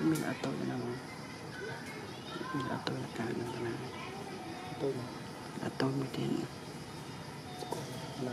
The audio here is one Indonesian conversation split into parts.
cermin atau yang atau kan atau atau mungkin. Sekolah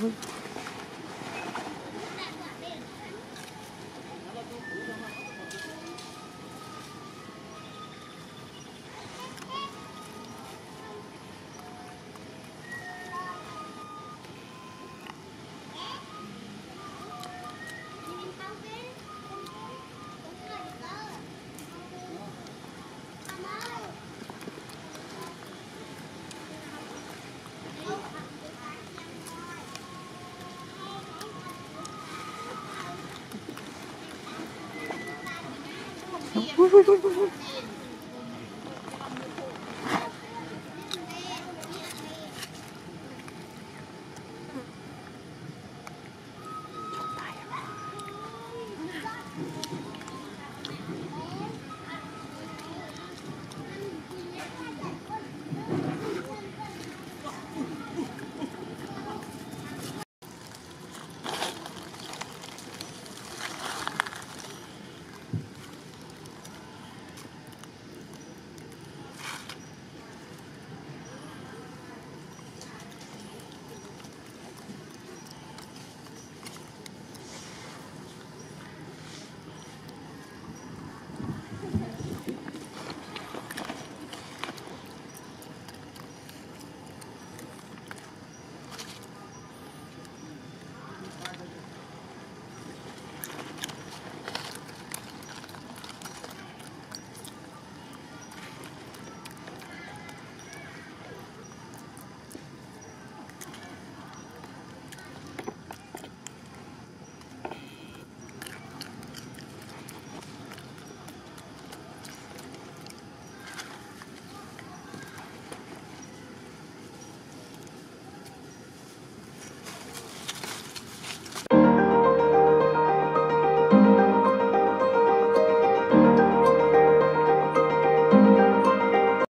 vous. 不不不不不